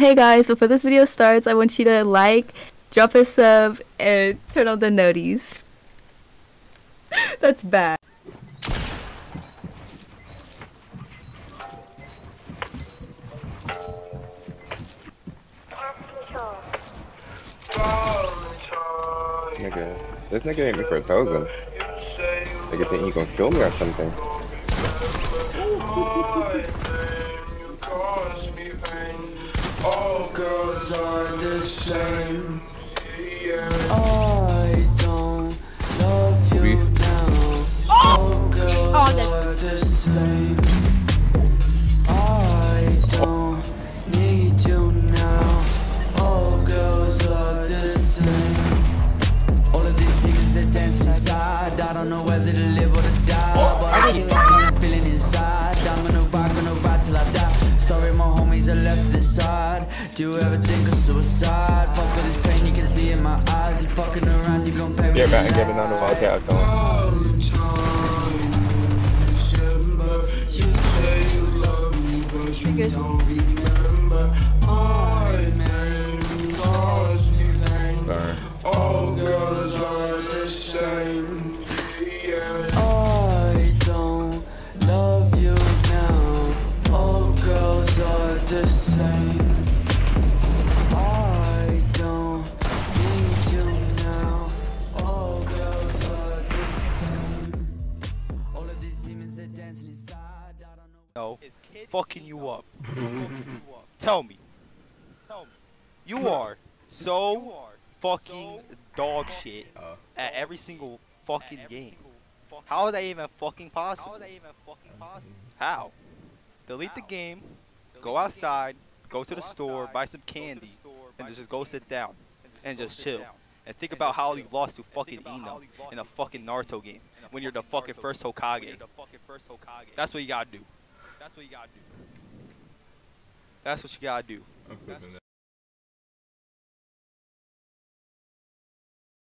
hey guys, before this video starts, I want you to like, drop a sub, and turn on the noties. That's bad. Nigga, this nigga hit me for a thousand. Nigga think he gonna kill me or something. Girls are the same. Oh. I don't love you now. Oh! All girls oh, are the same. I don't need you now. All girls are the same. All of these demons that dance inside. I don't know whether to live or to die. But I keep feeling inside. You ever think of suicide? Fuck all this pain you can see in my eyes. You fucking around, you gon' pay me. Yeah, and get it on the wildcat zone. Sorry. All girls are the same. I No, fucking you up. Tell me. Tell me. You are so fucking dog shit at every single fucking game. How is that even fucking possible? How? Delete the game, go outside, go to the store, buy some candy, and just go sit down and just chill. And think about how you lost to fucking Eno in a fucking Naruto game when you're the fucking first Hokage. That's what you gotta do. That's what you gotta do. That's what you gotta do. I'm